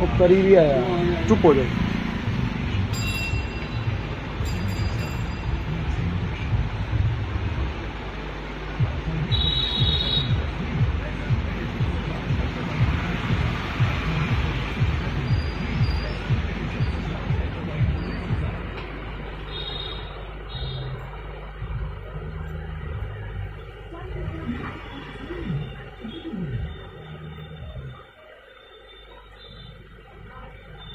वो करीब ही आया। चुप हो जाओ।